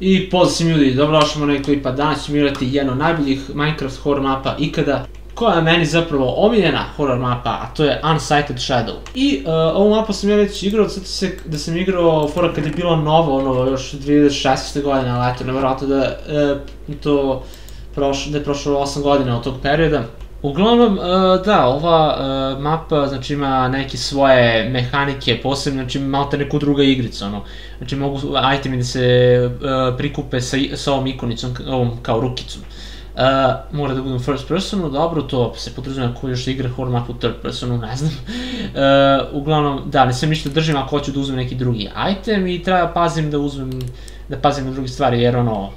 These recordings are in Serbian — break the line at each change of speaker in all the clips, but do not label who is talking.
I pozdrav ljudi, dobrodošli u klip, pa danas ćemo igrati jedno od najboljih Minecraft horror mapa ikada, koja je meni zapravo omiljena horror mapa, a to je Unsighted Shadow. I uh, ovu mapu sam ja već igrao, sad se da sam igrao fora kad je bilo novo, ono, još 2016. godine, ali eto, nevjerojatno da, prošlo, da je prošlo 8 godina od tog perioda. Uglavnom, uh, da, ova uh, mapa, znači, ima neke svoje mehanike posebne, znači, malo te neku druga igrica, ono. Znači, mogu itemi da se uh, prikupe sa, sa ovom ikonicom, ovom kao rukicom. Uh, mora da budem first personu, dobro, to se podrazumeva ko još igra horror mapu third personu, ne znam. Uh, uglavnom, da, ne sam ništa držim ako hoću da uzmem neki drugi item i treba pazim da uzmem, da pazim na druge stvari, jer ono,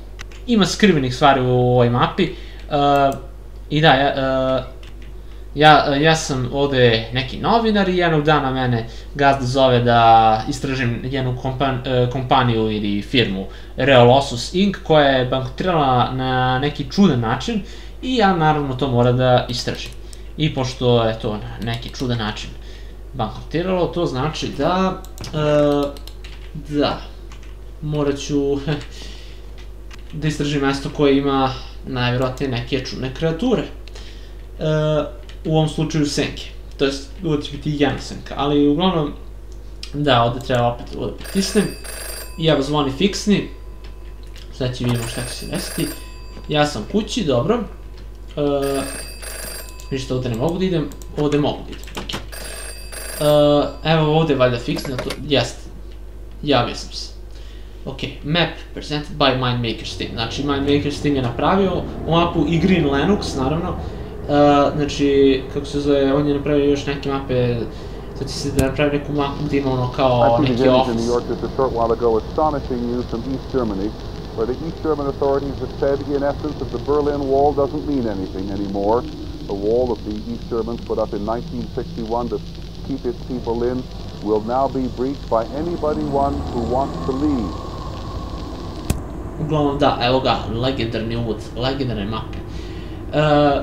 ima skrivenih stvari u ovoj mapi. Uh, I da, ja, uh, ja, ja sam ovde neki novinar i jednog dana mene gazda zove da istražim jednu kompan, uh, kompaniju ili firmu Reolosus Inc. koja je bankrotirala na neki čudan način i ja naravno to mora da istražim. I pošto je to na neki čudan način bankrotiralo, to znači da, uh, da, morat ću da istražim mesto koje ima najvjerojatnije neke čudne kreature. Uh, u ovom slučaju senke. To jest, ovo će biti jedna senka, ali uglavnom, da, ovde treba opet ovde pritisnem. I ja zvoni fiksni. Sad će vidimo šta će se desiti. Ja sam kući, dobro. Uh, ništa ovde ne mogu da idem, ovde mogu da idem, ok. Uh, evo ovde valjda fiksni, to, jeste. Javio sam se. Ok, map presented by Mindmakers team. Znači, Mindmakers team je napravio mapu i Green Linux, naravno. Uh, znači, kako se zove, on je napravio još neke mape, će se da napravi neku mapu gdje ima ono kao neki office.
in New York just a short while ago astonishing news from East Germany, where the East German authorities have said, in essence, that the Berlin Wall doesn't mean anything anymore. The wall that the East Germans put up in 1961 to keep its people in will now be breached by anybody one who wants to leave.
Uglavnom da, evo ga, legendarni uvod, legendarne mape. Uh,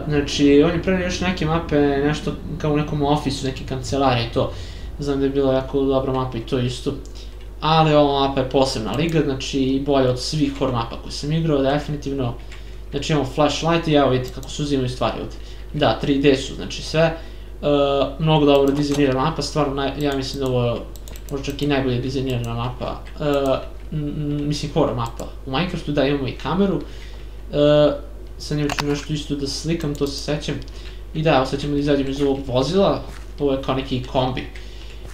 znači, on je pravio još neke mape, nešto kao u nekom ofisu, neke kancelarije i to. Znam da je bila jako dobra mapa i to isto. Ali ova mapa je posebna liga, znači bolja od svih horror mapa koje sam igrao, definitivno. Znači imamo flashlight i evo vidite kako se uzimaju stvari ovde. Da, 3D su, znači sve. Uh, mnogo dobro dizajnirana mapa, stvarno, naj, ja mislim da ovo je možda čak i najbolje dizajnirana mapa. Uh, mislim horror mapa. U Minecraftu da imamo i kameru. Uh, sa njim ću nešto isto da slikam, to se sećam. I da, evo sad ćemo da izađemo iz ovog vozila, ovo je kao neki kombi.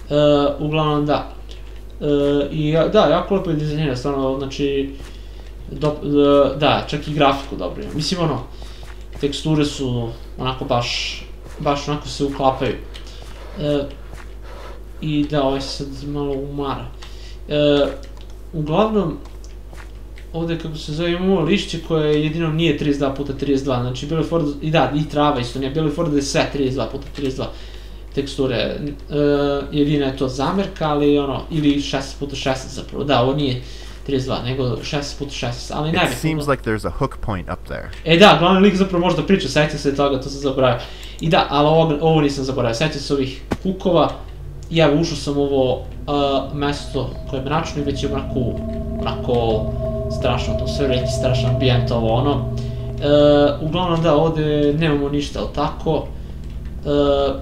Uh, uglavnom da. Uh, I da, jako lepo je dizajnirano, stvarno, znači, uh, da, čak i grafiku dobro ima. Mislim, ono, teksture su onako baš, baš onako se uklapaju. Uh, I da, ovaj se sad malo umara. Uh, uglavnom, ovde kako se zove imamo lišće koje jedino nije 32 puta 32, znači bilo je Ford, i da, i trava isto nije, bilo je Ford je sve 32 puta 32 teksture, uh, jedina je to zamerka, ali ono, ili 16 puta 16 zapravo, da, ovo nije 32, nego 16 puta 16, ali ne
It seems like there's a hook point up there.
E da, glavni lik zapravo može da priča, sećam se toga, to sam zaboravio. I da, ali ovo, ovo nisam zaboravio, sećam se ovih hukova, i evo ušao sam ovo uh, mesto koje je mračno i već je onako, onako strašno, to sve reći strašan ambijent ovo ono. Uh, uglavnom da, ovde nemamo ništa, ali tako. Uh,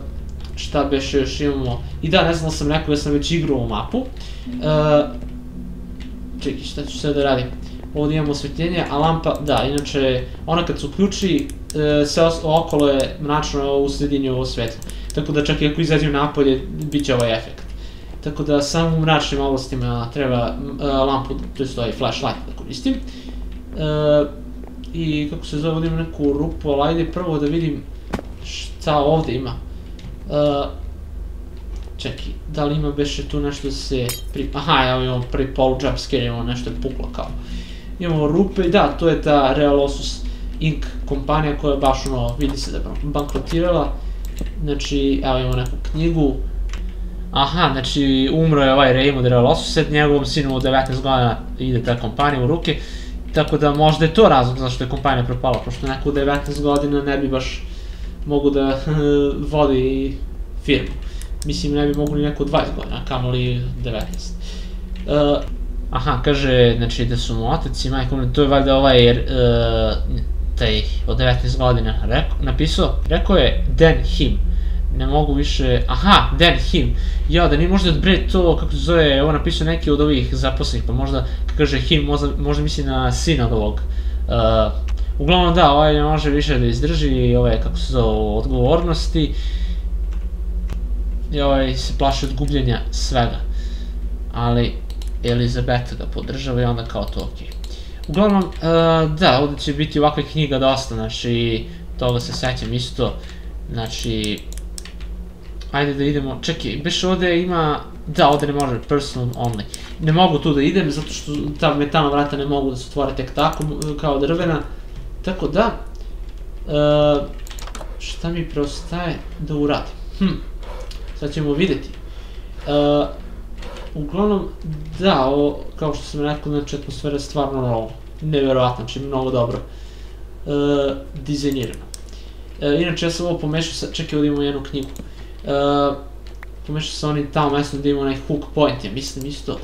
šta beše još imamo? I da, ne znam da sam rekao da sam već igrao ovu mapu. Uh, čekaj, šta ću sve da radim? Ovdje imamo osvetljenje, a lampa, da, inače, ona kad se uključi, uh, sve okolo je mračno, u sredini ovo svetlo. Tako da čak i ako izađem napolje, bit će ovaj efekt. Tako da samo u mračnim oblastima treba uh, lampu, to je ovaj flashlight da koristim. Uh, I kako se zove, ovdje ima neku rupu, ali ajde prvo da vidim šta ovde ima. Uh, čekaj, da li ima beše tu nešto da se pri... Aha, evo imamo prvi polu jumpscare, imamo nešto je puklo kao. Imamo rupe, da, to je ta Realosus Inc. kompanija koja je baš ono, vidi se da je bankrotirala. Znači, evo imamo neku knjigu, Aha, znači umro je ovaj Raymond Relosuset, njegovom sinu od 19 godina ide ta kompanija u ruke, tako da možda je to razlog zašto je kompanija propala, pošto neko u 19 godina ne bi baš mogu da vodi firmu. Mislim, ne bi mogu ni neko 20 godina, kamoli 19. Uh, Aha, kaže, znači da su mu otac i majka to je valjda ovaj, uh, taj od 19 godina reko, napisao, rekao je Dan Him. Ne mogu više, aha, Dan Him. Ja, da nije možda bre to, kako se zove, ovo napisao neki od ovih zaposlenih, pa možda, kako kaže Him, možda, možda misli na sina od ovog. Uh, uglavnom da, ovaj ne može više da izdrži ove, kako se zove, odgovornosti. I ovaj se plaši od gubljenja svega. Ali, Elizabeta ga podržava i onda kao to okej. Okay. Uglavnom, uh, da, ovde će biti ovakve knjiga dosta, znači, toga se sećam isto, znači, ajde da idemo, čekaj, beš ovde ima, da, ovde ne može, personal only, ne mogu tu da idem, zato što ta metalna vrata ne mogu da se otvore tek tako, kao drvena, tako da, uh, šta mi preostaje da uradim, hm, sad ćemo videti, uh, Uglavnom, da, ovo, kao što sam rekao, znači atmosfera je stvarno mnogo, neverovatno, znači mnogo dobro e, dizajnirano. E, inače, ja sam ovo pomešao sa, čekaj, ovdje imamo jednu knjigu. E, pomešao sam onim tamo mesto gde ima onaj hook point, ja mislim isto,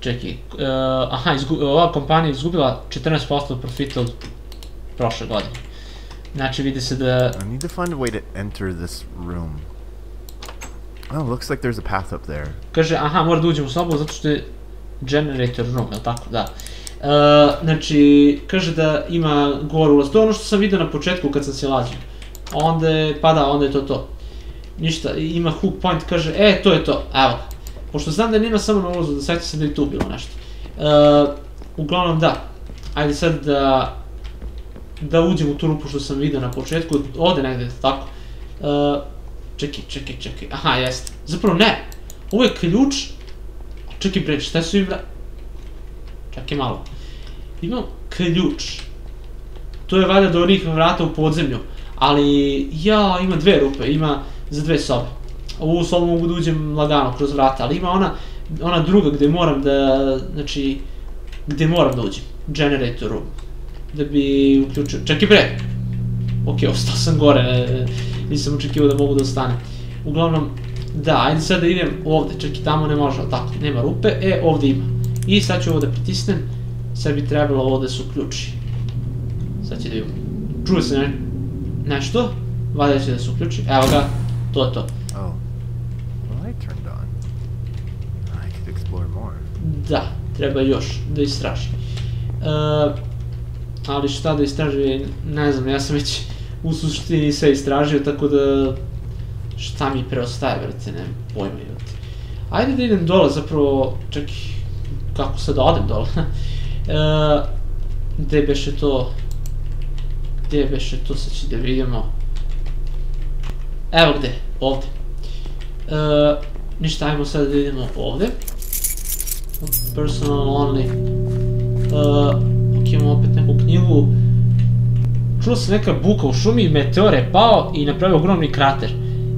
čekaj, e, aha, izgu, ova kompanija izgubila 14% profita od prošle godine. Znači, vidi se da...
I need to find a way to enter this room. Oh, looks like there's a path up there.
Kaže, aha, mora da uđem u sobu zato što je generator room, je li tako? Da. Uh, znači, kaže da ima gore ulaz. To je ono što sam vidio na početku kad sam se lazio. Onda je, pa da, onda je to to. Ništa, ima hook point, kaže, e, to je to, evo. Pošto znam da nema samo na ulazu, da sajte se da je tu bilo nešto. Uh, uglavnom, da. Ajde sad da da uđem u tu rupu što sam vidio na početku, ovde negde, tako. Uh, Čekaj, čekaj, čekaj. Aha, jeste. Zapravo ne. Ovo je ključ. Čekaj bre, šta su i vra... Čekaj malo. Imam ključ. To je valjda do onih vrata u podzemlju. Ali, ja, ima dve rupe, ima za dve sobe. Ovu sobu mogu da uđem lagano kroz vrata, ali ima ona, ona druga gde moram da, znači, gde moram da uđem. Generator room. Da bi uključio. Čekaj bre! Ok, ostao sam gore nisam očekivao da mogu da ostane. Uglavnom, da, ajde sad da idem ovde, i tamo ne može, tako, nema rupe, e, ovde ima. I sad ću ovo da pritisnem, sad bi trebalo ovo da se uključi. Sad će da imam. Čuje se ne, nešto, valjda će da se uključi, evo ga, to je to.
Oh, the light turned on. I could explore more.
Da, treba još da istraži. Uh, ali šta da istraži, ne znam, ja sam već u suštini sve istražio, tako da šta mi preostaje, vrte, ne pojma imati. Ajde da idem dole, zapravo, čak kako sad da odem dole. e, gde beše to, gde beše to, sad će da vidimo. Evo gde, ovde. E, ništa, ajmo sad da idemo ovde. Personal only. E, ok, imamo opet neku knjigu čuo se neka buka u šumi, meteor je pao i napravio ogromni krater.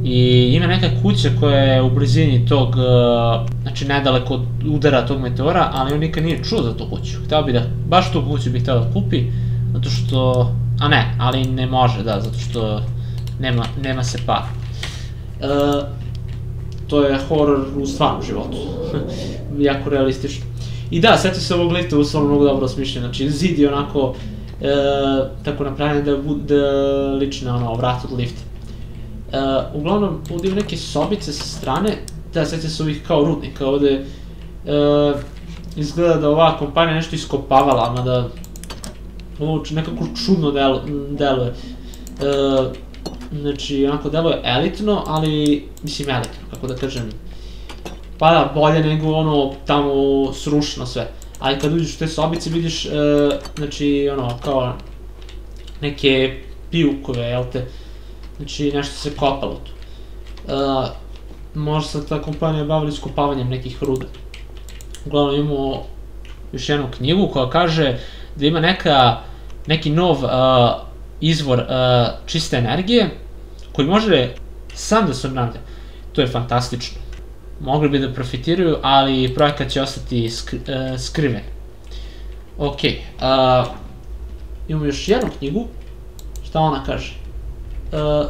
I ima neka kuća koja je u blizini tog, uh, znači nedaleko od udara tog meteora, ali on nikad nije čuo za tu kuću. Hteo bi da, baš tu kuću bih hteo da kupi, zato što, a ne, ali ne može, da, zato što nema, nema se para. Uh, to je horor u stvarnom životu. jako realistično. I da, setio se ovog lifta, stvarno mnogo dobro smišljen, znači zid je onako e, tako napravljene da, da liči na ono vrat od lifta. E, uglavnom, ovdje ima neke sobice sa strane, da sveća se ovih kao rudnika, ovde e, izgleda da ova kompanija nešto iskopavala, mada ovo nekako čudno del, deluje. E, znači, onako deluje elitno, ali, mislim elitno, kako da kažem, pa da, bolje nego ono tamo srušno sve ali kad uđeš u te sobice vidiš, e, znači, ono, kao neke pijukove, jel te, znači nešto se kopalo tu. E, možda se ta kompanija bavila iskopavanjem nekih ruda. Uglavnom imamo još jednu knjigu koja kaže da ima neka, neki nov uh, izvor čiste energije koji može sam da se obnavlja. To je fantastično mogli bi da profitiraju, ali projekat će ostati uh, skriven. Ok, uh, imamo još jednu knjigu, šta ona kaže? Uh,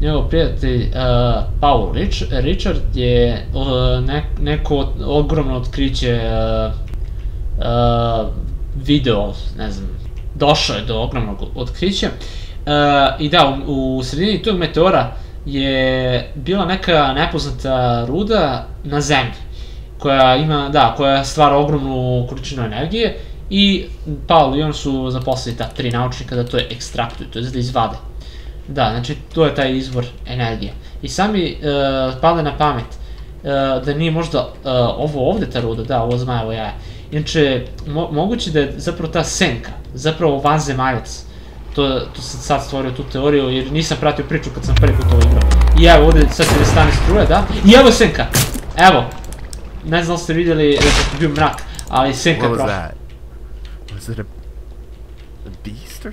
njegov prijatelj uh, Paul Rich, Richard je ne, neko ogromno otkriće uh, video, ne znam, došao je do ogromnog otkrića. Uh, I da, u, sredini tog meteora je bila neka nepoznata ruda na zemlji, koja ima, da, koja stvara ogromnu količinu energije i Paul i on su zaposlili ta tri naučnika da to je ekstraktuju, to je da izvade. Da, znači to je taj izvor energije. I sami uh, pade na pamet uh, da nije možda uh, ovo ovde ta ruda, da, ovo zmajevo jaje. Inače, mo moguće da je zapravo ta senka, zapravo vanzemaljac, to, to sam sad stvorio tu teoriju, jer nisam pratio priču kad sam prvi put ovo igrao. I evo, ovde sad se ne stane struje, da? I evo senka! Evo! Ne znam da ste vidjeli, da je bio mrak, ali senka je prošla.
Was it a, a beast or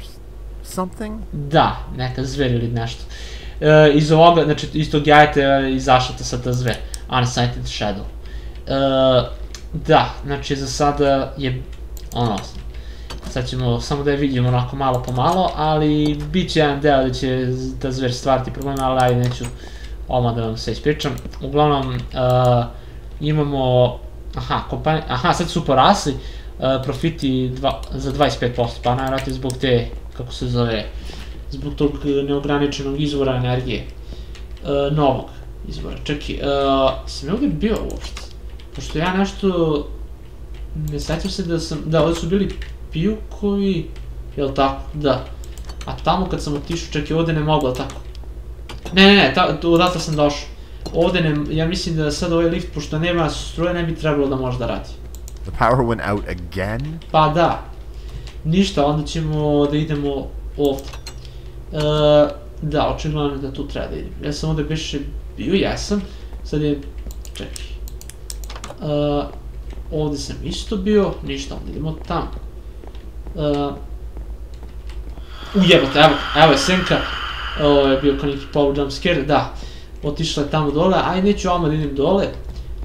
something?
Da, neka zver ili nešto. E, iz ovoga, znači iz tog jajeta je izašla ta sad ta zver. Unsighted Shadow. E, da, znači za sada je, ono, sad ćemo samo da je vidimo onako malo po malo, ali bit će jedan deo da će ta zver stvarati probleme, ali ajde neću odmah da vam sve ispričam. Uglavnom, e, imamo, aha, kompanija, aha, sad su porasli e, profiti dva, za 25%, pa najvratnije zbog te, kako se zove, zbog tog neograničenog izvora energije. E, novog izvora. Čekaj, e, sam ja ovdje bio uopšte? Pošto ja nešto... Ne sećam se da sam... Da, ovdje su bili pijukovi... Jel tako? Da. A tamo kad sam otišao, čekaj, ovdje ne mogu, tako? Ne, ne, ne, ta, odatle sam došao. Ovdje ne, ja mislim da sad ovaj lift, pošto nema struje, ne bi trebalo da može da radi.
The power went out again?
Pa da. Ništa, onda ćemo da idemo ovdje. E, da, očigledno da tu treba da idem. Ja sam ovdje biše bio, jesam. Sad je... Čekaj. E, ovdje sam isto bio, ništa, onda idemo tamo. E, ujebote, evo, evo je Senka. Ovo je bio kao neki polu jump scare, da. Otišla je tamo dole, aj neću odmah da idem dole,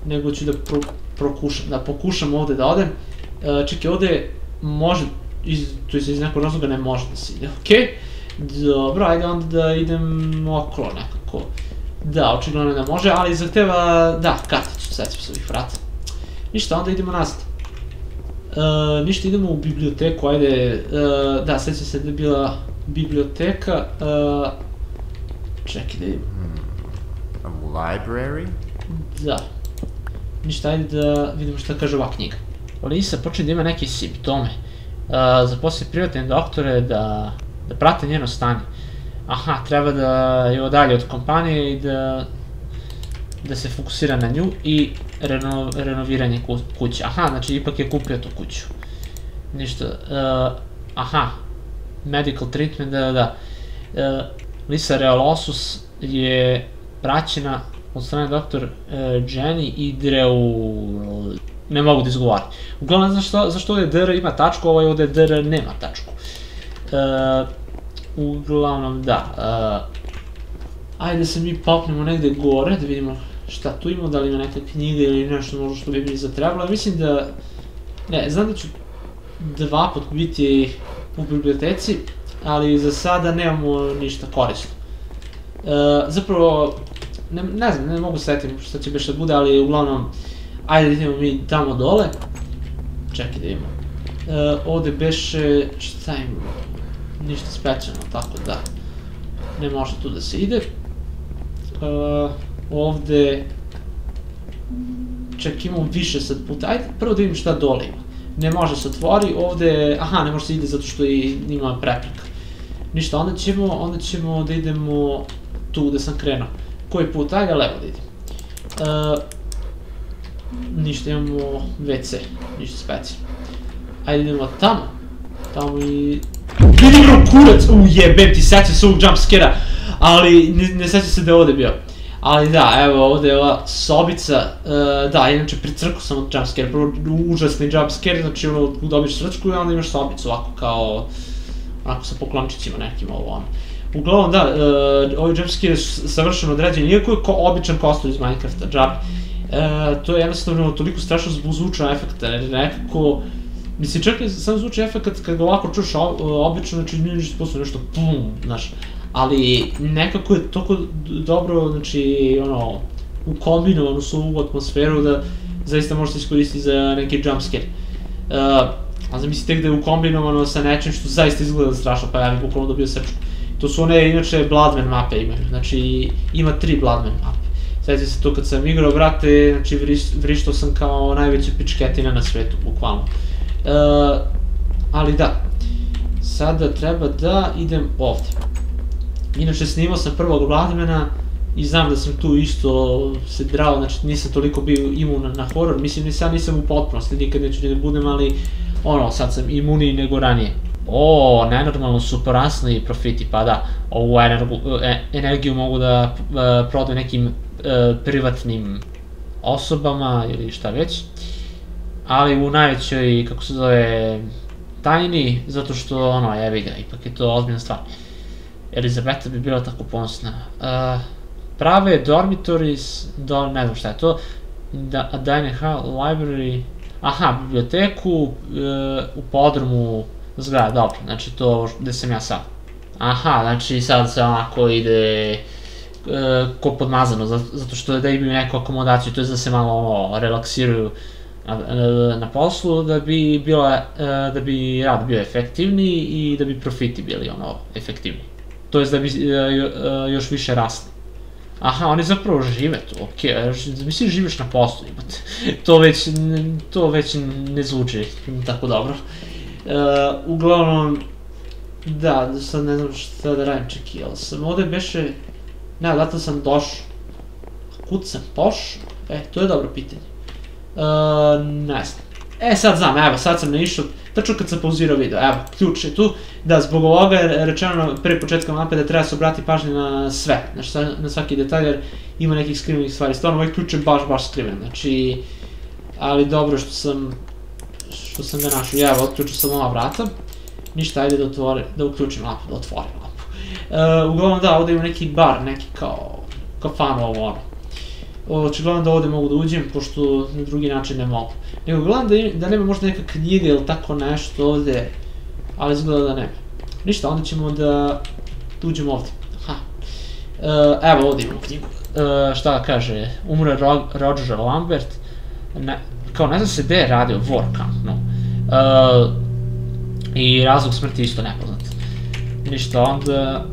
nego ću da pro, prokušam, da pokušam ovde da odem. Čekaj, ovde može, iz, to iz nekog razloga ne može da se ide, okej? Dobro, ajde onda da idem okolo nekako. Da, očigledno da može, ali zahteva, da, karticu, ću se ovih vrata. Ništa, onda idemo nazad. E, ništa, idemo u biblioteku, ajde, e, da, sećam se da je bila biblioteka, e, čekaj da idem,
A library?
da. Ništa, ajde da vidimo šta kaže ova knjiga. Lisa počne da ima neke simptome. Uh, zaposli privatne doktore da, da prate njeno stanje. Aha, treba da je odalje od kompanije i da da se fokusira na nju i reno, renoviranje ku, kuće. Aha, znači ipak je kupio tu kuću. Ništa. Uh, aha, medical treatment, da, da, da. Uh, Lisa Reolosus je praćena od strane doktor uh, Jenny i Dreu... Ne mogu da izgovaram. Uglavnom, znaš što, zašto ovdje DR ima tačku, ovaj ovdje DR nema tačku. Uh, uglavnom, da. Uh, ajde da se mi popnemo negde gore, da vidimo šta tu imamo, da li ima neka knjiga ili nešto možda što bi mi zatrebalo. Mislim da... Ne, znam da ću dva put biti u biblioteci, ali za sada nemamo ništa korisno. E, zapravo, ne, ne znam, ne mogu setim šta će beše da bude, ali uglavnom, ajde da idemo mi tamo dole. Čekaj da imamo. E, ovde beše, šta imamo? Ništa specijalno, tako da ne može tu da se ide. E, ovde, čak imamo više sad puta, ajde prvo da vidim šta dole ima. Ne može se otvori, ovde, aha, ne može se ide zato što i ima prepreka. Ništa, onda ćemo, onda ćemo da idemo tu gde sam krenuo. Koji put, ajde levo da idem. E, ništa, imamo WC, ništa specijalno. Ajde idemo tamo, tamo i... Vidi bro, kurac, u jebem ti, seća se ovog jumpscare-a, ali ne, ne seća se da je ovde bio. Ali da, evo ovde je ova sobica, uh, da, inače pri crku sam od jumpscare, prvo užasni jumpscare, znači ono, dobiš srčku i onda imaš sobicu ovako kao, onako sa poklončićima nekim ovo ono. Uglavnom da, uh, ovaj jumpscare je savršeno određen, iako je ko običan kostur iz Minecrafta, džabe. Uh, to je jednostavno toliko strašno zbog zvučnog efekta, jer nekako, Mislim, čak i sam zvuči efekt kad ga ovako čuš obično, znači nije ništa posle nešto pum, znaš. Ali nekako je toliko dobro, znači, ono, ukombinovano su ovu atmosferu da zaista može se iskoristiti za neki jumpscare. a zamislite gde je ukombinovano sa nečim što zaista izgleda strašno, pa ja bih bukvalno dobio srčku. To su one, inače, Bloodman mape imaju, znači ima tri Bloodman mape. Sveći se to kad sam igrao, brate, znači vriš, vrištao sam kao najveća pičketina na svetu, bukvalno. E, ali da, sada treba da idem ovde. Inače, snimao sam prvog Bloodmana i znam da sam tu isto se drao, znači nisam toliko bio imun na, horor, mislim, sad nisam u potpunosti, nikad neću da budem, ali ono, sad sam imuniji nego ranije. O, nenormalno su porasli profiti, pa da, ovu e, energiju mogu da e, prodaju nekim e, privatnim osobama ili šta već, ali u najvećoj, kako se zove, tajni, zato što, ono, jevi ga, ipak je to ozbiljna stvar. Elizabeta bi bila tako ponosna. Uh, prave dormitories, do, ne znam šta je to, da, dining library, aha, biblioteku, uh, u podrumu zgrada, dobro, znači to gde sam ja sad. Aha, znači sad se onako ide e, ko podmazano, zato što da imaju neku akomodaciju, to je da se malo ono, relaksiraju na, na poslu, da bi, bila, e, da bi rad bio efektivniji i da bi profiti bili ono, efektivni. To je da bi e, e, još više rasli. Aha, oni zapravo žive tu, okej, okay. mislim živiš na poslu, imate. to već, to već ne zvuči tako dobro. Uh, uglavnom, da, sad ne znam šta da radim, čekaj, jel sam ovde beše, ne, odatle sam došao. Kud sam pošao? E, to je dobro pitanje. Uh, ne znam. E, sad znam, evo, sad sam naišao, tačno kad sam pauzirao video, evo, ključ je tu, da zbog ovoga je rečeno pre početka mape da treba se obrati pažnje na sve, znači na svaki detalj, jer ima nekih skrivenih stvari, stvarno ovaj ključ je baš, baš skriven, znači, ali dobro što sam što sam ga našao. Evo, otključio sam ova vrata. Ništa, ajde da, otvori, da uključim lampu, da otvorim lampu. E, uglavnom da, ovde ima neki bar, neki kao kafanu ovo ono. Očigledno da ovde mogu da uđem, pošto na drugi način ne mogu. Nego gledam da, da nema možda neka knjiga ili tako nešto ovde, ali izgleda da nema. Ništa, onda ćemo da, da uđemo ovde. Aha. E, evo ovde imamo knjigu. E, šta kaže, umre Roger Lambert, ne, kao ne znam se gde je radio Warcamp, no. Uh, I razlog smrti isto nepoznat. Ništa, onda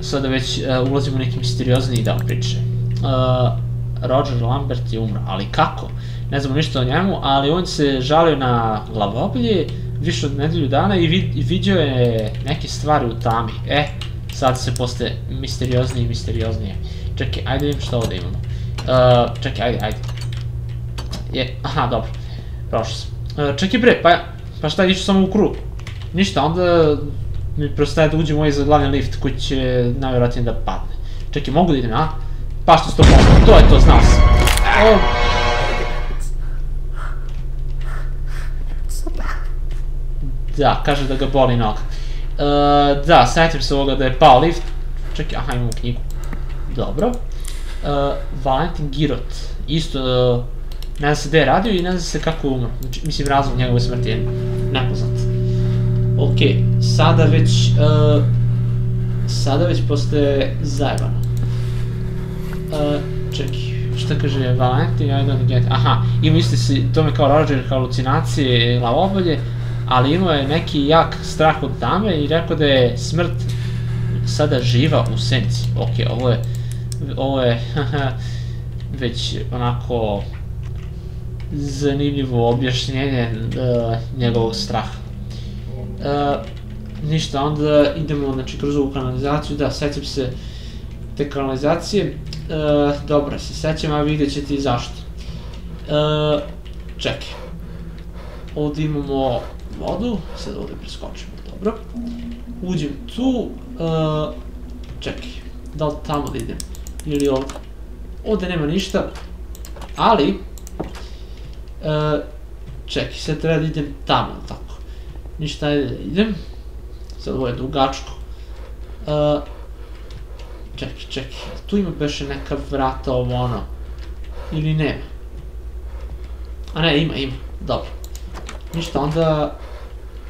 sada već uh, ulazimo u neki misteriozni deo priče. Uh, Roger Lambert je umro, ali kako? Ne znamo ništa o njemu, ali on se žalio na glavoblje više od nedelju dana i, vid, vidio je neke stvari u tami. E, sad se postaje misterioznije i misterioznije. Čekaj, ajde vidim šta ovde imamo. Uh, čekaj, ajde, ajde. Je, aha, dobro. Prošao sam. E, čekaj bre, pa, pa šta, išao samo u krug. Ništa, onda mi prostaje da uđem u ovaj za glavni lift koji će najvjerojatnije da padne. Čekaj, mogu da idem, a? Pa što 100%, to je to, znao sam. O... Da, kaže da ga boli noga. E, da, setim se ovoga da je pao lift. Čekaj, aha, imamo knjigu. Dobro. E, Valentin Girot. Isto, Ne zna se gde je radio i ne zna se kako umro. Znači, mislim, razlog njegove smrti je nepoznat. Ok, sada već... Uh, sada već postaje zajebano. Uh, čekaj, šta kaže Valentin, I don't get... Aha, ima isti si, to me kao Roger halucinacije, glavobolje, ali imao je neki jak strah od dame i rekao da je smrt sada živa u senci. Ok, ovo je, ovo je već onako zanimljivo objašnjenje uh, njegovog straha. Uh, ništa, onda idemo znači, kroz ovu kanalizaciju, da, sećam se te kanalizacije, uh, dobro se sećam, a vidjet ćete i zašto. Uh, čekaj, ovde imamo vodu, sad ovde preskočimo, dobro. Uđem tu, uh, čekaj, da li tamo da idem, ili ovde. Ovde nema ništa, ali, Uh, čekaj, sad treba da idem tamo, tako. Ništa, ajde da idem. Sad ovo je dugačko. Uh, čekaj, čekaj, tu ima beše neka vrata ovo ono. Ili nema? A ne, ima, ima, dobro. Ništa, onda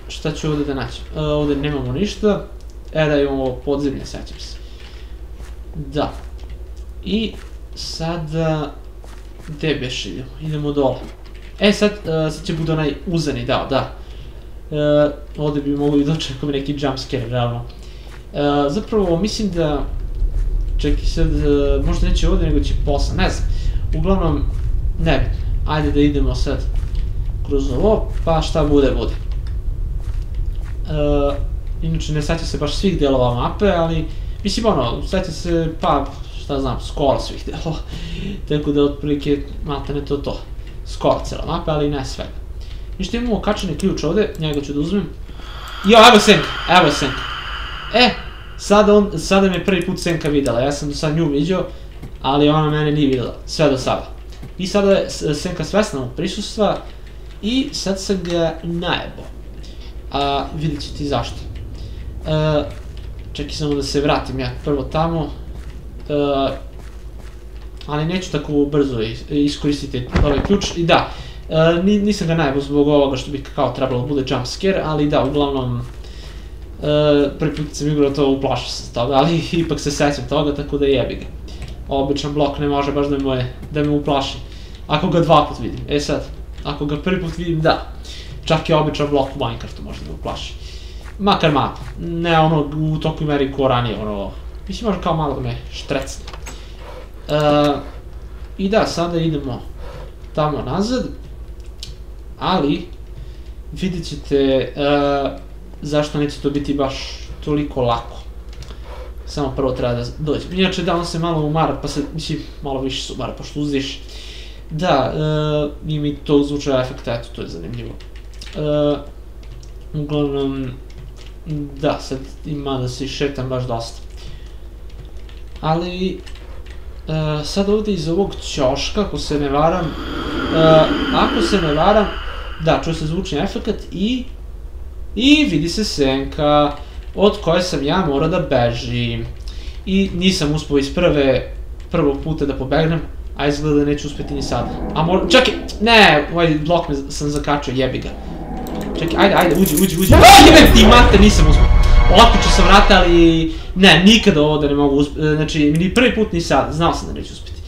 šta ću ovde da naćem? Uh, ovde nemamo ništa. E da imamo podzemlje, sećam se. Da. I sada... Gde beše idemo? Idemo dole. E, sad, uh, sad će bude onaj uzani dao, da. Uh, ovde bi mogli da očekujemo neki jumpscare, realno. Uh, zapravo, mislim da... Čekaj sad, uh, možda neće ovde, nego će posle, ne znam. Uglavnom, ne. Ajde da idemo sad kroz ovo, pa šta bude, bude. Uh, inače, ne seća se baš svih delova mape, ali, mislim, ono, seća se, pa, šta znam, skoro svih delova. Tako da, otprilike, malta ne to to. Skoro cela mapa, ali ne svega. Ništa imamo kačani ključ ovde, njega ću da uzmem. Jo, evo senka, evo senka. E, sada, on, sada me prvi put senka videla, ja sam sad nju vidio, ali ona mene nije videla, sve do sada. I sada je senka svesna mog prisustva i sad sam ga najebo. A vidjet ćete i zašto. E, čekaj samo da se vratim ja prvo tamo. E, ali neću tako brzo iskoristiti ovaj ključ. I da, e, nisam ga najbolj zbog ovoga što bi kao trebalo da bude jump scare, ali da, uglavnom e, prvi put sam igrao to uplašao sam toga, ali ipak se sećam toga, tako da jebi ga. Običan blok ne može baš da me, da me uplaši. Ako ga dva put vidim. E sad, ako ga prvi put vidim, da. Čak i običan blok u Minecraftu može da me uplaši. Makar mapa. Ne ono u toku meri ko ranije, ono... Mislim može kao malo da me štrecne. Uh, I da, sada idemo tamo nazad. Ali, vidjet ćete uh, zašto neće to biti baš toliko lako. Samo prvo treba da dođem. Inače, da, on se malo umara, pa se, mislim, malo više se umara, pošto uzdiš. Da, uh, i mi to zvuča efekta, eto, to je zanimljivo. Uh, uglavnom, da, sad ima da se šetam baš dosta. Ali, uh, sad ovde iz ovog ćoška, ako se ne varam, uh, ako se ne varam, da, čuje se zvučni efekt i, i vidi se senka od koje sam ja morao da bežim. I nisam uspio iz prve, prvog puta da pobegnem, a izgleda da neću uspeti ni sada. A mora, čekaj, ne, ovaj blok me sam zakačio, jebi ga. Čekaj, ajde, ajde, uđi, uđi, uđi. Jebem ti, mate, nisam uspio. Otkuću sam vrata, ali... Ne, nikada ovo da ne mogu uspeti. Znači, ni prvi put ni sad, znao sam da neću uspeti.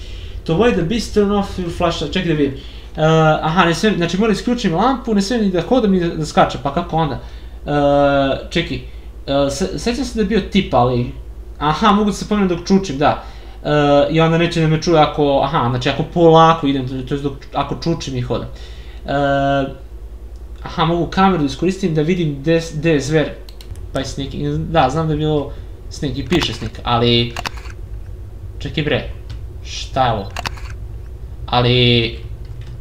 To avoid the beast, turn off your flashlight, čekaj da vidim. Uh, aha, ne smijem, znači moram isključim lampu, ne smijem ni da hodam ni da, da skačem, pa kako onda? Uh, čekaj, uh, se, sećam se da je bio tip, ali... Aha, mogu da se pomenem dok čučim, da. Uh, I onda neće da me čuje ako, aha, znači ako polako idem, to je dok, ako čučim i hodam. Uh, aha, mogu kameru da iskoristim da vidim gde, je zver, pa je snake, da, znam da je bilo snake i piše snake, ali, čekaj bre, šta je ovo? Ali,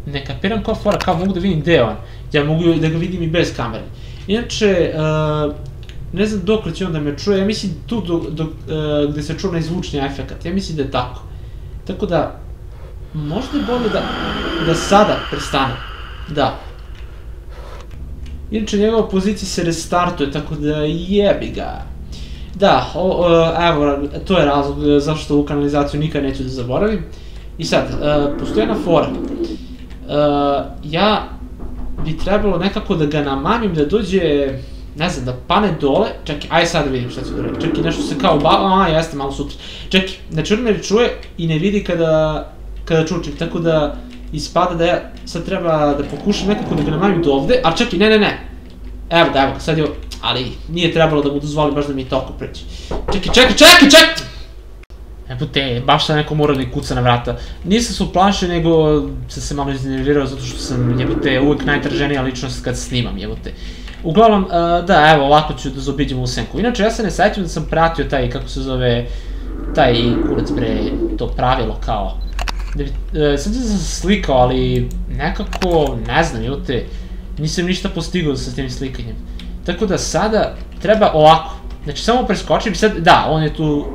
ne kapiram koja fora, kao mogu da vidim gde on, ja mogu da ga vidim i bez kamere. Inače, uh, ne znam dok će on da me čuje, ja mislim tu do, do, uh, gde se čuje onaj zvučni efekt, ja mislim da je tako. Tako da, možda je bolje da, da sada prestane. Da. Inače, njegova pozicija se restartuje, tako da jebi ga. Da, o, o, evo, to je razlog zašto ovu kanalizaciju nikad neću da zaboravim. I sad, uh, postoji jedna fora. Uh, ja bi trebalo nekako da ga namamim da dođe, ne znam, da pane dole, čekaj, aj sad da vidim šta ću da reći, čekaj, nešto se kao bava, a jeste malo sutra, čekaj, znači on me čuje i ne vidi kada, kada čučim, tako da ispada da ja sad treba da pokušam nekako da ga namamim do ovde, a čekaj, ne, ne, ne, evo ga, evo ga, sad je, ali nije trebalo da mu dozvoli baš da mi toko priđe, čekaj, čekaj, čekaj, čekaj, Evo te, baš sam neko morao da kuca na vrata. Nisam se uplašio, nego sam se malo iznervirao zato što sam, jebote, uvek najtraženija ličnost kad snimam, jebote. Uglavnom, uh, da, evo, ovako ću da zaobiđem u senku. Inače, ja se ne sećam da sam pratio taj, kako se zove, taj kurac bre, to pravilo kao. Da sad sam slikao, ali nekako, ne znam, jebote, nisam ništa postigao sa tim slikanjem. Tako da sada treba ovako. Znači, samo preskočim sad, da, on je tu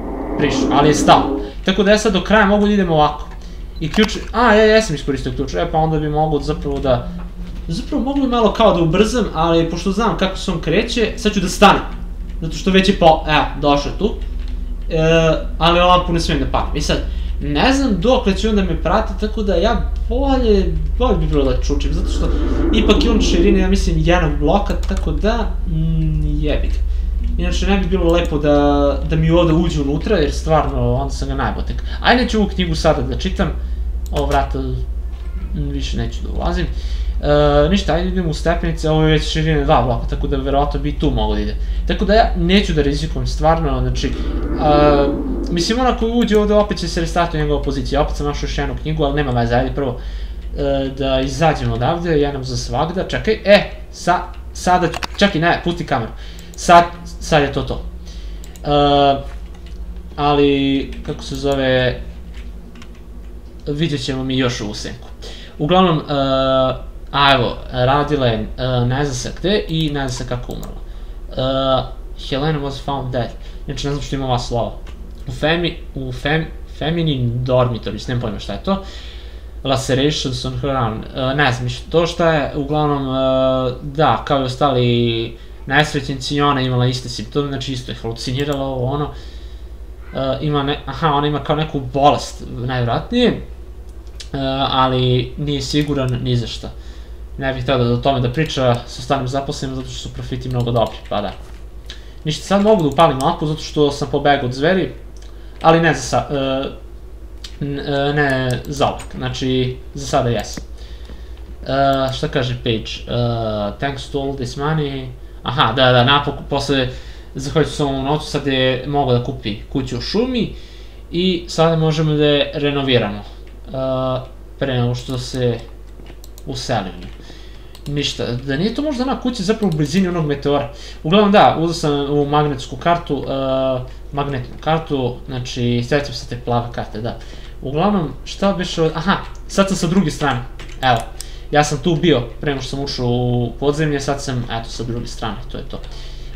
prišao, ali je stao. Tako da ja sad do kraja mogu da idem ovako. I ključ, a ja jesam iskoristio ključ, e pa onda bi mogu zapravo da, zapravo mogu malo kao da ubrzam, ali pošto znam kako se on kreće, sad ću da stanem. Zato što već je po, evo, došao tu. E, ali lampu ne smijem da palim. I sad, ne znam dok će onda me prati, tako da ja bolje, bolje bi bilo da čučim, zato što ipak je on širine, ja mislim, jednog bloka, tako da, mm, jebi ga. Inače, ne bi bilo lepo da, da mi ovde uđe unutra, jer stvarno, onda sam ga najbo tek. Ajde, neću ovu knjigu sada da čitam. Ovo vrata više neću da ulazim. E, ništa, ajde idemo u stepenice, ovo je već širine dva bloka, tako da verovatno bi tu moglo da ide. Tako da ja neću da rizikujem stvarno, znači, e, mislim onako uđe ovde, opet će se restartuje njegova pozicija, opet sam našao još jednu knjigu, ali nema veze, ajde prvo e, da izađemo odavde, jednom za svagda, čekaj, e, sa, sada, čekaj, ne, pusti kameru, sad, sad je to to. E, ali, kako se zove, vidjet ćemo mi još u senku. Uglavnom, uh, a evo, radila je uh, ne zna se gde i ne zna se kako umrla. Uh, Helena was found dead. Znači, ne znam što ima ova slova. U, femi, u fem, feminine dormitories, nemam pojma šta je to. Lacerations on her arm. Uh, ne znam to šta je, uglavnom, uh, da, kao i ostali nesrećnici i ona imala iste simptome, znači isto je halucinirala ovo, ono. Uh, ima ne, aha, ona ima kao neku bolest, najvratnije E, ali nije siguran ni za šta. Ne bih da o tome da priča sa starim zaposlenim zato što su profiti mnogo dobri, pa da. Ništa, sad mogu da upalim mapu zato što sam pobegao od zveri, ali ne za sa, uh, ne za uvek, znači za sada jesam. Uh, šta kaže page? Uh, thanks to all this money. Aha, da, da, napokon, posle, zahvaljujući se ovom novcu, sad je mogao da kupi kuću u šumi i sada možemo da je renoviramo uh, pre nego što se uselim. Ništa, da nije to možda ona kuća zapravo u blizini onog meteora. Uglavnom da, uzao sam u magnetsku kartu, uh, magnetnu kartu, znači, svećam se te plave karte, da. Uglavnom, šta biše od... Aha, sad sam sa druge strane, evo. Ja sam tu bio, pre nego što sam ušao u podzemlje, sad sam, eto, sa druge strane, to je to.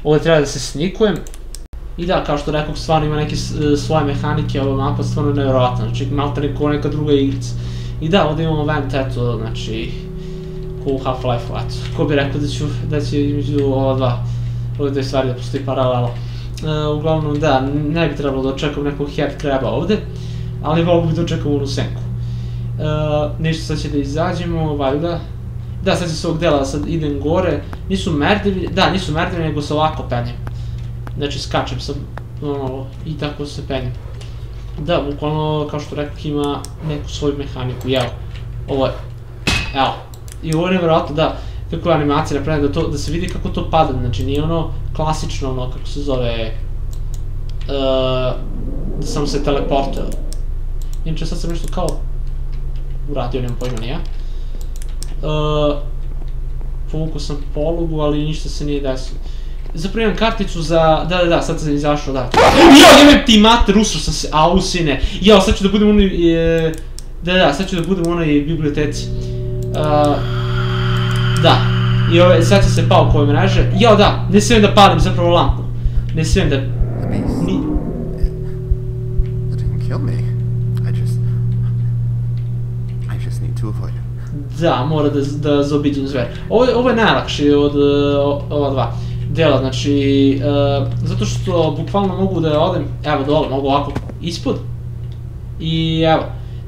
Ovdje treba da se snikujem, I da, kao što rekao, stvarno ima neke e, svoje mehanike, ova mapa stvarno nevjerovatna, znači malta neko neka druga igrica. I da, ovde imamo vent, eto, znači, ko u Half-Life, eto, ko bi rekao da ću, da će između ova dva, ove dve stvari da postoji paralela. E, uglavnom, da, ne bi trebalo da očekam nekog head craba ovde, ali mogu bi da očekam unu senku. E, ništa, sad će da izađemo, valjda. Da, sad će se ovog dela, sad idem gore, nisu merdivi, da, nisu merdivi, nego se ovako penjem. Znači skačem sam, ono, i tako se penjem. Da, bukvalno, kao što rekao, ima neku svoju mehaniku, jel, ovo je, evo, i ovo je nevjerojatno, da, kako je animacija napravljena, da, to, da se vidi kako to pada, znači nije ono klasično, ono, kako se zove, uh, da sam se teleportao. Inače, sad sam nešto kao uradio, nemam pojma nije. Uh, povukao sam polugu, ali ništa se nije desilo zapravo imam karticu za... Da, da, da, sad sam izašao, da. Jo, imam ti mater, usro sam se, au sine. Jo, sad ću da budem u onoj... E, da, da, sad ću da budem u onoj biblioteci. Uh, da. I ove, sad će se pao koje mreže. Jo, da, ne smijem da palim zapravo lampu. Ne smijem da... Ni... Da, mora da, da zaobiđem zver. Ovo, ovo je najlakši od uh, ova dva dela, znači, uh, zato što bukvalno mogu da odem, evo dole, mogu ovako ispod, i evo,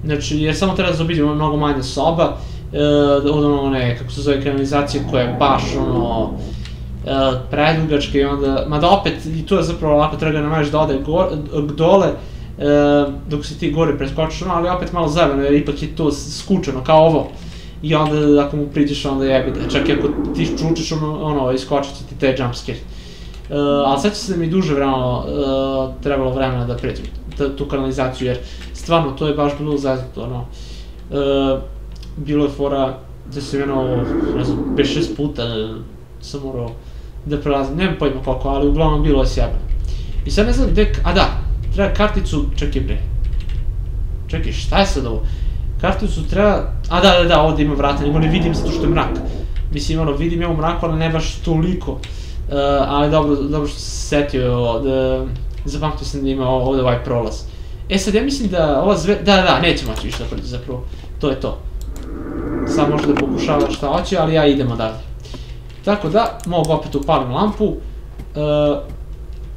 znači, jer samo treba da zaobiđemo mnogo manje soba, uh, da odem one, kako se zove, kanalizacije koja je baš, ono, uh, predugačka i onda, mada opet, i to je zapravo ovako, treba ga namaješ da ode gore, dole, uh, dok se ti gore preskočiš, no, ali opet malo zajebano, jer ipak je to skučeno, kao ovo, i onda ako mu priđeš onda jebi da čak i ako ti čučeš ono, ono iskočit će ti te jumpscare. Uh, ali sad će se mi duže vremena, uh, trebalo vremena da pređem da, tu kanalizaciju, jer stvarno to je baš bilo zazito, ono. Uh, bilo je fora da sam jedno, ne znam, 5-6 puta sam morao da prelazim, nemam pojma koliko, ali uglavnom bilo je sjebano. I sad ne znam gde, a da, treba karticu, čekaj bre. Čekaj, šta je sad ovo? Karticu treba... A da, da, da, ovde ima vrata, nego ne vidim zato što je mrak. Mislim, ono, vidim ja u mraku, ali ne baš toliko. Uh, ali dobro, dobro što se setio, da... Zapamtio sam da ima ovde ovaj prolaz. E sad, ja mislim da ova zve... Da, da, neće moći više da prođe, zapravo. To je to. Sad može da pokušava šta hoće, ali ja idem odavde. Tako da, mogu opet upalim lampu. Uh,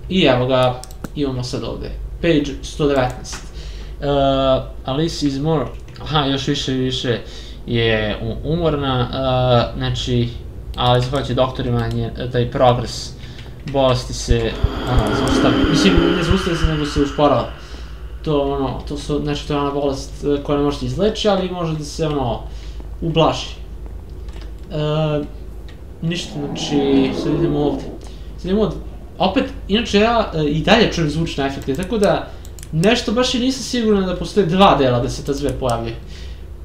I evo ga, imamo sad ovde. Page 119. Uh, Alice is more aha, još više više je umorna, uh, znači, ali zahvaljujući doktorima je taj progres bolesti se ono, zaustavlja. Mislim, ne zaustavlja se, nego se usporava. To, ono, to su, znači, to je ona bolest koja ne može da izleči, ali može da se, ono, ublaši. E, ništa, znači, sad idemo ovde. Sad idemo ovde. Opet, inače ja e, i dalje čujem zvučne efekte, tako da nešto baš i nisam siguran da postoje dva dela da se ta zver pojavljuje.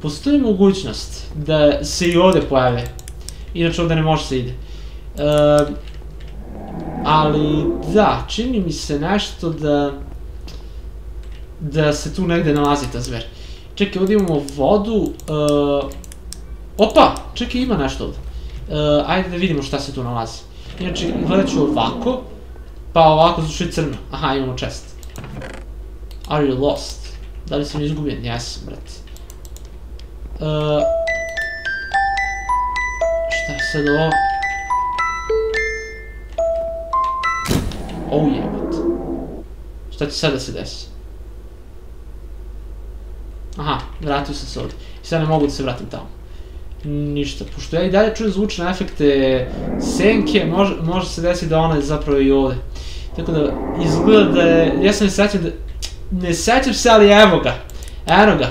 Postoji mogućnost da se i ovde pojave. Inače ovde ne može se ide. E, ali da, čini mi se nešto da da se tu negde nalazi ta zver. Čekaj, ovdje imamo vodu. Uh, opa! Čekaj, ima nešto ovdje. Uh, ajde da vidimo šta se tu nalazi. Inače, gledat ću ovako. Pa ovako, je crno. Aha, imamo chest. Are you lost? Da li sam izgubljen? Jesam, brate. Uh, šta je sad ovo? Oh jebate. Šta će sad da se desi? Aha, vratio sam se ovdje. I sad ne mogu da se vratim tamo. Ništa, pošto ja i dalje čujem zvučne efekte senke, može, može se desiti da ona je zapravo i ovde. Tako da, izgleda da je, ja sam ne sećam da, ne sećam se, ali evo ga, eno ga.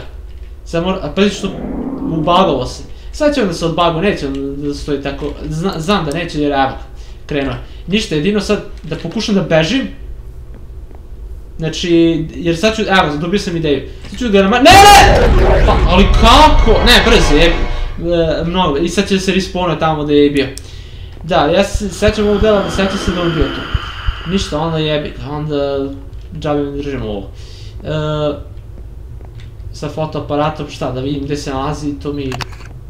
Sad mora, a pazi što, ubagalo se. Sad će on da se odbago, neće on da stoji tako, zna, znam da neće jer evo ga, krenuo. Ništa, jedino sad da pokušam da bežim, Znači, jer sad ću, evo, dobio sam ideju. Sad ću ga nama... Ne, ne! Pa, ali kako? Ne, brzo je. E, mnogo, i sad će se respawnati tamo gde je bio. Da, ja se sećam ovog dela da sećam se da on bio tu. Ništa, onda jebi ga, onda džabe mi držimo ovo. E, sa fotoaparatom šta, da vidim gde se nalazi, to mi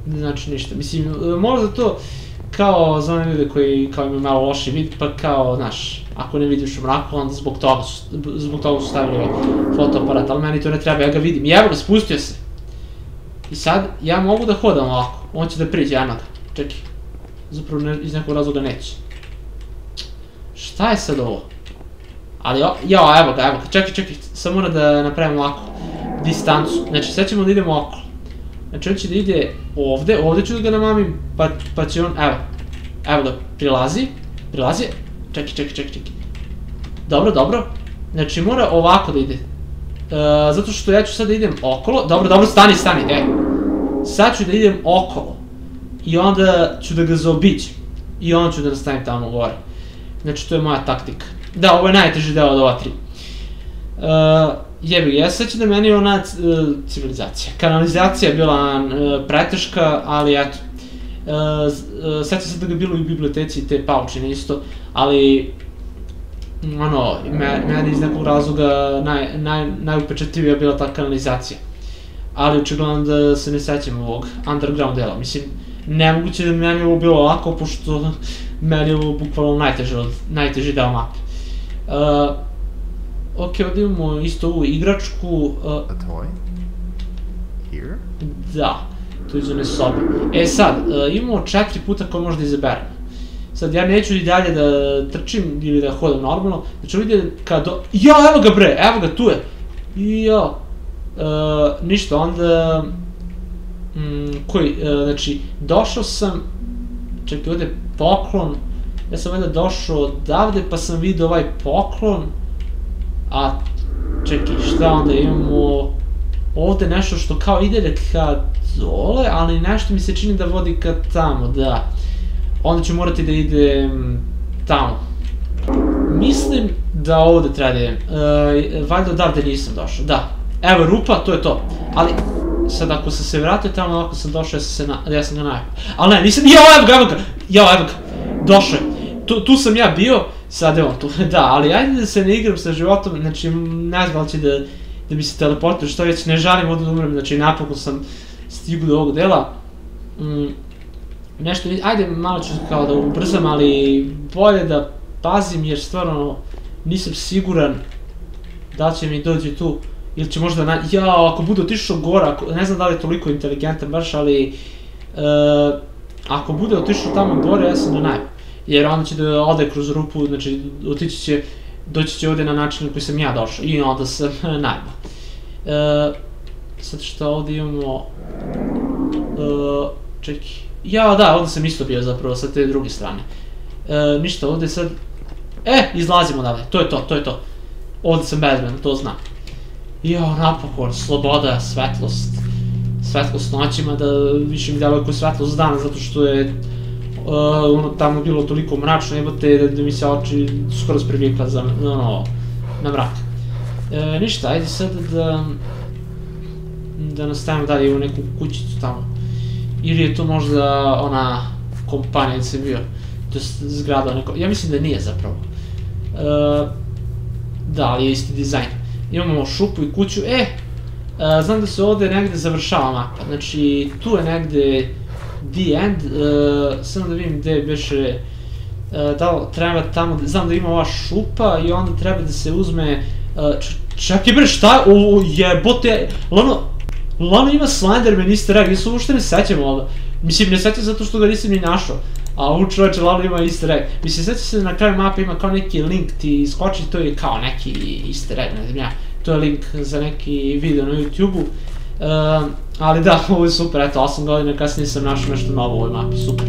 ne znači ništa. Mislim, e, možda to kao za one ljude koji kao imaju malo loši vid, pa kao, znaš, ako ne vidiš u mraku, onda zbog toga su, zbog toga su stavili ovaj fotoaparat, ali meni to ne treba, ja ga vidim. I evo ga, spustio se. I sad, ja mogu da hodam ovako, on će da priđe, ajmo ga, čekaj. Zapravo ne, iz nekog razloga neće. Šta je sad ovo? Ali, o, evo ga, evo ga, čekaj, čekaj, samo mora da napravim ovako distancu. Znači, sad ćemo da idemo okolo. Znači, on će da ide ovde, ovde ću da ga namamim, pa, pa će on, evo, evo ga, prilazi, prilazi, čekaj, čekaj, čekaj, čekaj. Dobro, dobro. Znači, mora ovako da ide. E, zato što ja ću sad da idem okolo, dobro, dobro, stani, stani, e. Sad ću da idem okolo. I onda ću da ga zaobiđem. I onda ću da nastavim tamo gore. Znači, to je moja taktika. Da, ovo je najteži deo od ova tri. Uh, jebi, ja se da meni ona uh, civilizacija. Kanalizacija je bila uh, preteška, ali eto. Uh, uh, seća se da ga bilo i u biblioteci te paučine isto, ali ono, me, meni iz nekog razloga naj, naj, najupečatljivija bila ta kanalizacija. Ali očigledno da se ne sećam ovog underground dela. Mislim, nemoguće da meni ovo bilo lako, pošto meni je ovo bukvalno najteže, najteži deo mape. Uh, ok, ovdje imamo isto ovu igračku. Uh,
A toy? Here?
da, tu iz one sobe. E sad, uh, imamo četiri puta koje možda izaberemo. Sad ja neću i dalje da trčim ili da hodam normalno. Znači ovdje kad do... Ja, evo ga bre, evo ga, tu je. Ja. Uh, ništa, onda... Mm, koji, uh, znači, došao sam... Čekaj, ovdje je poklon. Ja sam valjda došao odavde, pa sam vidio ovaj poklon. A, čekaj, šta onda imamo... Ovde nešto što kao ide ka dole, ali nešto mi se čini da vodi ka tamo, da onda ću morati da idem tamo. Mislim da ovde treba da idem. E, valjda odavde nisam došao, da. Evo rupa, to je to. Ali, sad ako sam se vratio tamo, ako sam došao, ja sam, se na, ja sam ga najavio. Ali ne, nisam, jao, evo ga, evo ga, jao, evo ga, došao je. Tu, tu sam ja bio, sad on tu, da, ali ajde da se ne igram sa životom, znači, ne znam da, da mi se teleportuje, što već ne žalim ovdje da umrem, znači, napokon sam stigu do ovog dela. Mm, nešto, ajde malo ću kao da ubrzam, ali bolje da pazim jer stvarno nisam siguran da će mi dođe tu ili će možda, na, ja, ako bude otišao gore, ako, ne znam da li je toliko inteligentan baš, ali uh, ako bude otišao tamo gore, ja sam na najbolj. Jer onda će da ode kroz rupu, znači otići će, doći će ovde na način na koji sam ja došao i onda sam najbolj. Uh, sad što ovde imamo, uh, čekaj, Ja, da, ovde sam isto bio zapravo sa te druge strane. E, ništa, ovde sad... E, izlazimo odavde, to je to, to je to. Ovde sam bezbedan, to znam. Jo, napokon, sloboda, svetlost. svetlost noćima, da više mi deluje kao svetlost dana, zato što je uh, ono tamo bilo toliko mračno, jebote, da, da mi se oči skoro sprevikla za, ono, na mrak. E, ništa, ajde sad da, da nastavim dalje u neku kućicu tamo. Ili je to možda ona kompanija gde sam bio, to je zgrada neko, ja mislim da nije zapravo. E, da, ali je isti dizajn. Imamo šupu i kuću, e, a, znam da se ovde negde završava mapa, znači tu je negde the end, uh, samo da vidim gde beše, uh, da li treba tamo, znam da ima ova šupa i onda treba da se uzme, uh, čekaj bre šta, o jebote, Lano, Lano ima Slenderman egg, ja se uopšte ne sećam ovoga, mislim ne sećam zato što ga nisam ni našao, a ovo čoveče Lano ima easter egg, mislim seća se na kraju mape ima kao neki link, ti skoči to je kao neki easter egg, ne znam ja, to je link za neki video na YouTube-u, uh, ali da, ovo je super, eto, 8 godina kasnije sam našao nešto novo u ovoj mapi, super.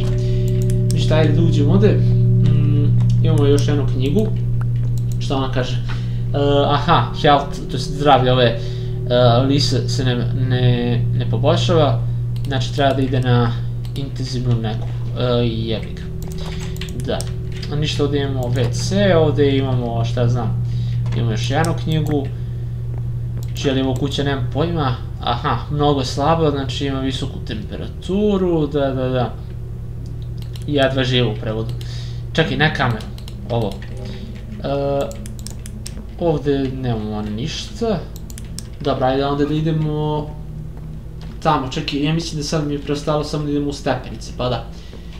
Ništa, ajde da uđemo ovde, mm, imamo još jednu knjigu, šta ona kaže, uh, aha, health, to je zdravlje ove uh, lise se ne, ne, ne poboljšava, znači treba da ide na intenzivnu neku, uh, jebik. Da, ništa ovde imamo WC, ovde imamo, šta znam, imamo još jednu knjigu, Čelimo kuća, nemam pojma. Aha, mnogo slabo, znači ima visoku temperaturu, da, da, da. Jedva živo u prevodu. Čekaj, ne kameru, ovo. E, ovde nemamo ništa. Dobra, ajde onda da idemo tamo, čekaj, ja mislim da sad mi je preostalo samo da idemo u stepenice, pa da.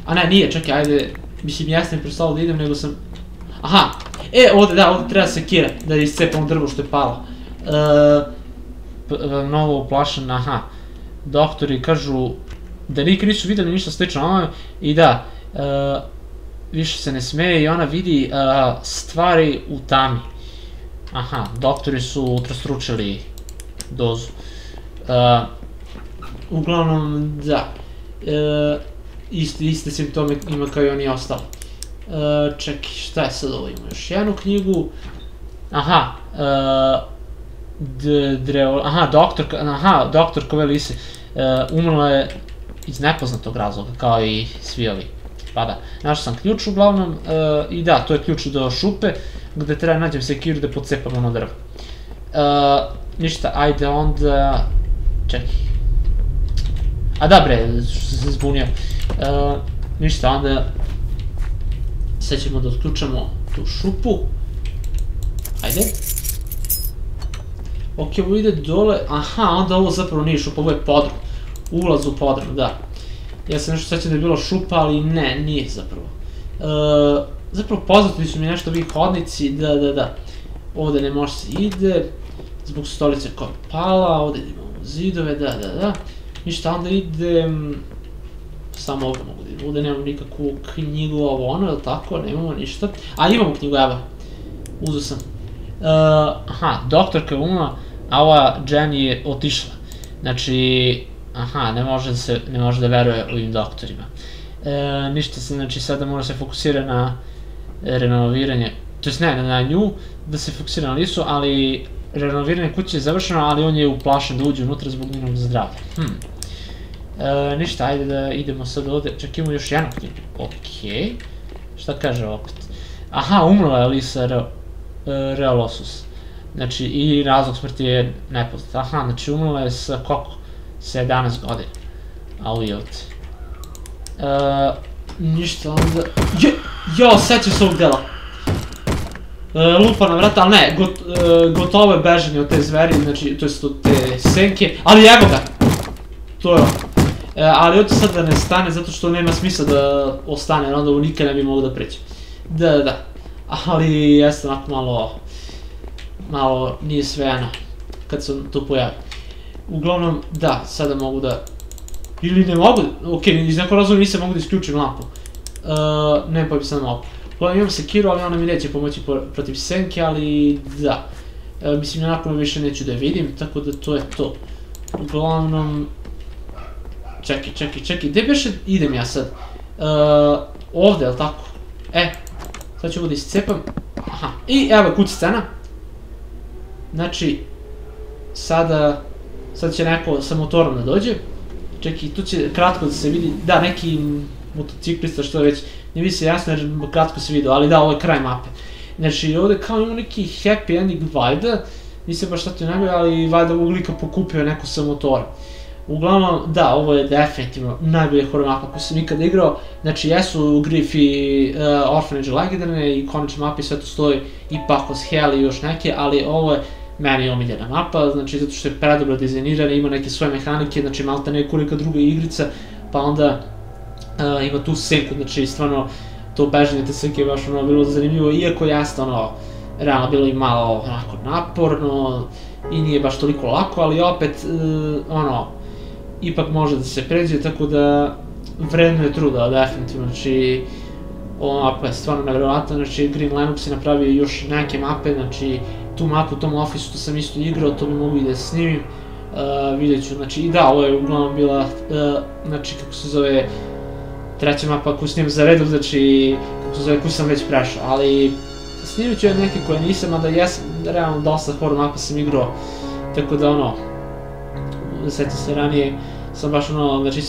A ne, nije, čekaj, ajde, mislim, jesam mi preostalo da idem, nego sam... Aha, e, ovde, da, ovde treba sekira, da iscepamo drvo što je palo. Uh, mnogo uplašen, aha, doktori kažu da nikad nisu videli ništa slično ovome i da, uh, više se ne smeje i ona vidi uh, stvari u tami. Aha, doktori su utrostručili dozu. Uh, uglavnom, da, uh, iste, iste simptome ima kao i oni ostali. Uh, čekaj, šta je sad ovo? Ima još jednu knjigu. Aha, uh, Dreo, aha, doktor, aha, doktor Kovelisi, uh, umrla je iz nepoznatog razloga, kao i svi ovi. Pa da, našao sam ključ uglavnom, uh, i da, to je ključ do šupe, gde treba nađem sekiru da pocepam ono drvo. Uh, ništa, ajde onda, čekaj. A da bre, se zbunio. Uh, ništa, onda sad ćemo da otključamo tu šupu. Ajde. Ok, ovo ide dole, aha, onda ovo zapravo nije šupa, ovo je podrum. Ulaz u podrum, da. Ja sam nešto sećam da je bilo šupa, ali ne, nije zapravo. E, zapravo poznati su mi nešto ovi hodnici, da, da, da. Ovde ne može se ide, zbog stolice koja je pala, ovde imamo zidove, da, da, da. Ništa, onda idem... Samo ovde mogu da ovde nemam nikakvu knjigu, ovo ono, ili tako, nemamo ništa. A imamo knjigu, evo. Uzu sam. Uh, aha, doktorka je umla, a ova Jenny je otišla. Znači, aha, ne može da se, ne može da veruje ovim doktorima. E, ništa se, znači sada mora se fokusira na renoviranje, to jest ne, na nju, da se fokusira na Lisu, ali renoviranje kuće je završeno, ali on je uplašen da uđe unutra zbog njenog zdravlja. Hm. E, ništa, ajde da idemo sad ovde, čak imamo još jednu knjigu. Okej. Šta kaže opet? Aha, umrla je Lisa Re, Realosus. Znači, i razlog smrti je nepoznat. Aha, znači umrla je sa koliko? Sa 11 godina. A ujevte. E, ništa onda... Je, jo, sećam se ovog dela. E, lupa na vrata, ali ne, e, gotovo je bežanje od te zveri, znači, to jest od te senke, ali evo ga! To je on. E, ali hoće sad da ne stane, zato što nema smisla da ostane, jer onda u nikad ne bi mogu da preći. Da, da, da. Ali jeste onako malo malo nije sve ano kad se to pojavi. Uglavnom, da, sada mogu da... Ili ne mogu, ok, iz nekog razloga nisam mogu da isključim lampu. Uh, ne pa bi sad mogu. Uglavnom imam sekiru, ali ona mi neće pomoći protiv senke, ali da. Uh, mislim, onako više neću da je vidim, tako da to je to. Uglavnom... Čekaj, čekaj, čekaj, gde beše idem ja sad? Uh, ovde, li tako? E, sad ću ovo da iscepam. Aha, i evo kuć scena. Znači, sada, sad će neko sa motorom da dođe. čekaj, tu će kratko da se vidi, da, neki motociklista što već, ne vidi se jasno jer kratko se vidi, ali da, ovo je kraj mape. Znači, ovde kao ima neki happy ending valjda, nisam baš šta to najbolje, ali valjda ovog lika pokupio neko sa motora. Uglavnom, da, ovo je definitivno najbolja horror mapa koju sam ikada igrao. Znači, jesu Griff i uh, Orphanage legendarne i konačne mape, sve to stoji i Pacos Hell i još neke, ali ovo je meni omiljena mapa, znači zato što je predobro dizajnirana, ima neke svoje mehanike, znači malta neku neka druga igrica, pa onda uh, ima tu senku, znači stvarno to bežanje te senke je baš ono bilo zanimljivo, iako jeste ono, realno bilo i malo onako naporno i nije baš toliko lako, ali opet uh, ono, ipak može da se pređe, tako da vredno je truda, definitivno, znači ova mapa je stvarno nevjerovatna, znači Green Linux je napravio još neke mape, znači tu mapu u tom ofisu to sam isto igrao, to bi mogu i da snimim, uh, vidjet ću, znači i da, ovo je uglavnom bila, uh, znači kako se zove, treća mapa koju snimam za redom, znači kako se zove, koju sam već prešao, ali snimit ću neke koje nisam, a da jesam, realno dosta horror mapa sam igrao, tako da ono, setim se ranije, sam baš ono, znači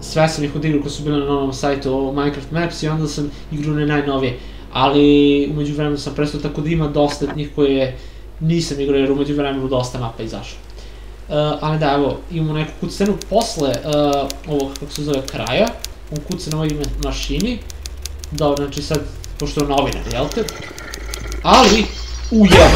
sve sam ih odigrao koji su bile na novom sajtu Minecraft Maps i onda sam igrao ne najnovije. Ali umeđu vremenu sam prestao tako da ima dosta njih koje nisam igrao jer umeđu vremenu dosta mapa izašlo. Uh, ali da, evo, imamo neku kucenu posle uh, ovog, kako se zove, kraja. On kuca na ovoj mašini. Dobro, znači sad, pošto je novinar, jel te? Ali, uja,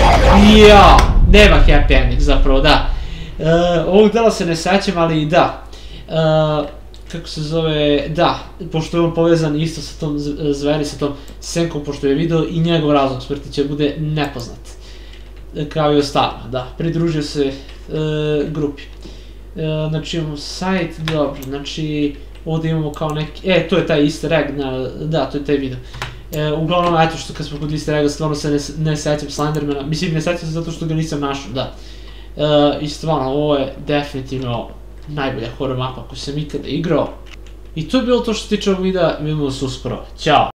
ja, nema happy ending zapravo, da. Uh, ovog dela se ne sećam, ali da. Uh, kako se zove, da, pošto je on povezan isto sa tom zveri, sa tom senkom, pošto je video i njegov razlog smrti će bude nepoznat. Kao i ostalima, da, pridružio se e, grupi. E, znači imamo sajt, dobro, znači ovde imamo kao neki, e, to je taj easter egg, na, da, to je taj video. E, uglavnom, eto što kad smo kod easter egga, stvarno se ne, ne sećam Slendermana, mislim ne sećam se zato što ga nisam našao, da. E, I stvarno, ovo je definitivno najbolja horror mapa koju sam ikada igrao. I to je bilo to što se tiče ovog videa, vidimo se uskoro. Ćao!